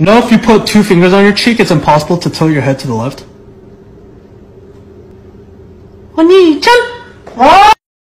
You know if you put two fingers on your cheek, it's impossible to tilt your head to the left? 你真。